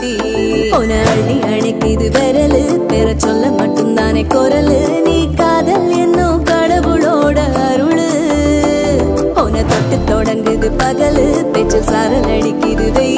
சுத்தி உன அள்ளி அணைக்குது விரலு. பெற சொல்ல மட்டும்தானே குரலு. நீ காதல் என்னும் கடவுளோட அருளு. உன தொட்டு தொடங்குது பகலு. பேச்சில் சாரல் அடிக்குது